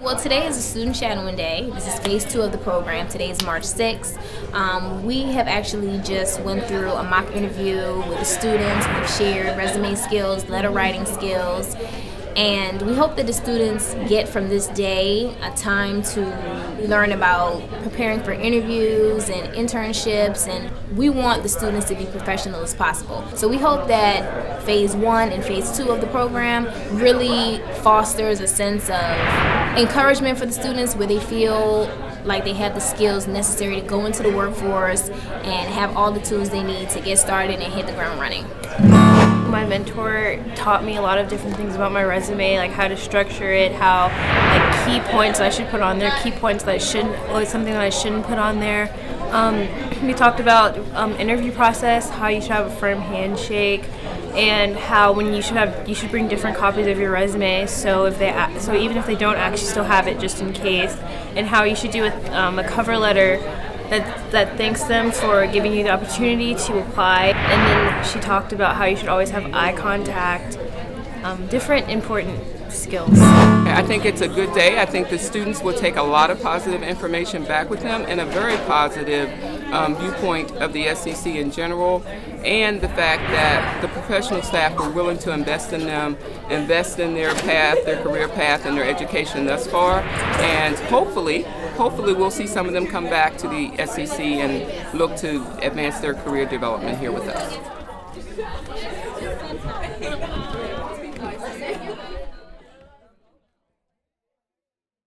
Well, today is a student shadowing day. This is phase two of the program. Today is March 6th. Um, we have actually just went through a mock interview with the students. We've shared resume skills, letter writing skills, and we hope that the students get from this day a time to learn about preparing for interviews and internships, and we want the students to be professional as possible. So we hope that phase one and phase two of the program really fosters a sense of encouragement for the students where they feel like they have the skills necessary to go into the workforce and have all the tools they need to get started and hit the ground running. My mentor taught me a lot of different things about my resume, like how to structure it, how like key points I should put on there, key points that I shouldn't, like something that I shouldn't put on there. Um, we talked about um, interview process, how you should have a firm handshake, and how when you should have you should bring different copies of your resume. So if they so even if they don't actually still have it just in case, and how you should do a, um, a cover letter that, that thanks them for giving you the opportunity to apply. And then she talked about how you should always have eye contact, um, different important skills. I think it's a good day. I think the students will take a lot of positive information back with them and a very positive um, viewpoint of the SEC in general, and the fact that the professional staff were willing to invest in them, invest in their path, their career path, and their education thus far. And hopefully, hopefully we'll see some of them come back to the SEC and look to advance their career development here with us.